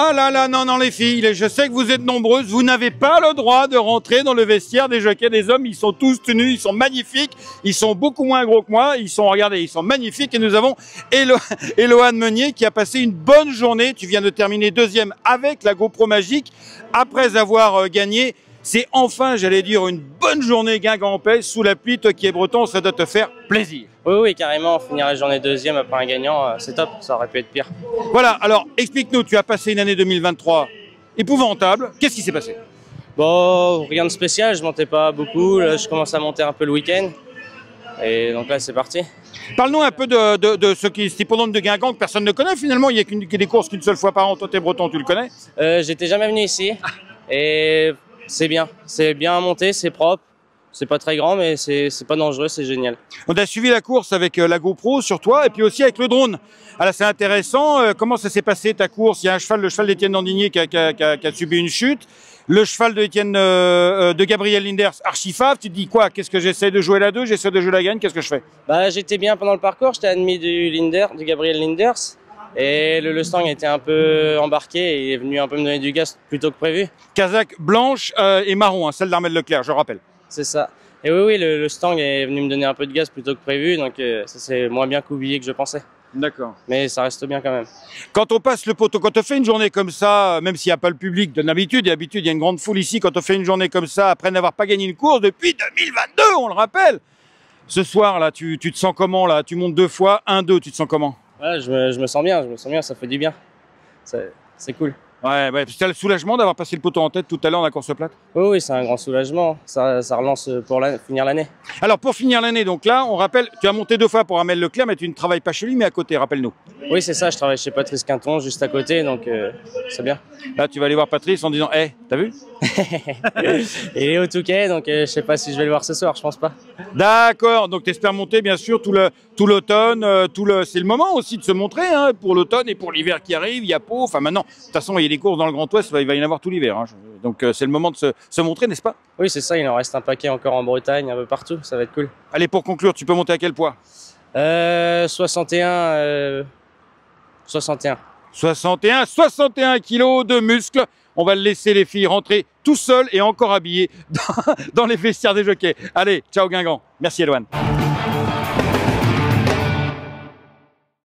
ah là là, non, non, les filles, je sais que vous êtes nombreuses, vous n'avez pas le droit de rentrer dans le vestiaire des jockeys des hommes. Ils sont tous tenus, ils sont magnifiques, ils sont beaucoup moins gros que moi, ils sont, regardez, ils sont magnifiques. Et nous avons Elo Eloane Meunier qui a passé une bonne journée. Tu viens de terminer deuxième avec la GoPro Magique après avoir euh, gagné c'est enfin, j'allais dire, une bonne journée Guingamp sous la pluie. Toi qui es breton, ça doit te faire plaisir. Oui, oui, carrément. Finir la journée deuxième après un gagnant, euh, c'est top. Ça aurait pu être pire. Voilà, alors explique-nous, tu as passé une année 2023 épouvantable. Qu'est-ce qui s'est passé? Bon, rien de spécial. Je montais pas beaucoup. Là, je commence à monter un peu le week-end. Et donc là, c'est parti. Parle-nous un peu de, de, ce qui est hippodrome de Guingamp que personne ne connaît finalement. Il n'y a, qu des courses qu'une seule fois par an. Toi, t'es breton, tu le connais? Euh, J'étais jamais venu ici. Et c'est bien. C'est bien monté, c'est propre. C'est pas très grand, mais c'est pas dangereux, c'est génial. On a suivi la course avec euh, la GoPro sur toi et puis aussi avec le drone. Alors c'est intéressant. Euh, comment ça s'est passé ta course? Il y a un cheval, le cheval d'Étienne Dandigné qui a, subi une chute. Le cheval de, euh, de Gabriel Linders, archifave. Tu te dis quoi? Qu'est-ce que j'essaie de jouer la 2 J'essaie de jouer la gagne Qu'est-ce que je fais? Bah j'étais bien pendant le parcours. J'étais admis du Linder, du Gabriel Linders. Et le Lestang était un peu embarqué et est venu un peu me donner du gaz plutôt que prévu. Kazakh blanche euh, et marron, hein, celle d'Armel Leclerc, je rappelle. C'est ça. Et oui, oui, le, Stang est venu me donner un peu de gaz plutôt que prévu, donc euh, ça c'est moins bien qu'oublié que je pensais. D'accord. Mais ça reste bien quand même. Quand on passe le poteau, quand on fait une journée comme ça, même s'il n'y a pas le public, d'habitude, d'habitude il y a une grande foule ici, quand on fait une journée comme ça, après n'avoir pas gagné une course depuis 2022, on le rappelle. Ce soir là, tu, tu te sens comment là? Tu montes deux fois, un, deux, tu te sens comment? Ouais, je me, sens bien, je me sens bien, ça fait du bien. C'est cool. Ouais. Tu as le soulagement d'avoir passé le poteau en tête tout à l'heure dans la course plate Oui, oui c'est un grand soulagement. Ça, ça relance pour finir l'année. Alors, pour finir l'année, donc là, on rappelle, tu as monté deux fois pour Amel Leclerc, mais tu ne travailles pas chez lui, mais à côté, rappelle-nous. Oui, c'est ça, je travaille chez Patrice Quinton, juste à côté, donc euh, c'est bien. Là, tu vas aller voir Patrice en disant Hé, hey, t'as vu? Il est au Touquet, donc euh, je sais pas si je vais le voir ce soir, je pense pas. D'accord, donc tu espères monter, bien sûr, tout l'automne. Tout l'automne, euh, tout le... C'est le moment aussi de se montrer, hein, pour l'automne et pour l'hiver qui arrive. Il y a Pau, enfin maintenant, de toute façon, il des courses dans le Grand Ouest, il va y en avoir tout l'hiver. Hein. Donc c'est le moment de se, se montrer, n'est-ce pas? Oui, c'est ça, il en reste un paquet encore en Bretagne, un peu partout, ça va être cool. Allez, pour conclure, tu peux monter à quel poids? 61. 61. 61, 61 kilos de muscles. On va laisser les filles rentrer tout seuls et encore habillés dans, dans les vestiaires des jockeys. Allez, ciao Guingamp. Merci Eloane.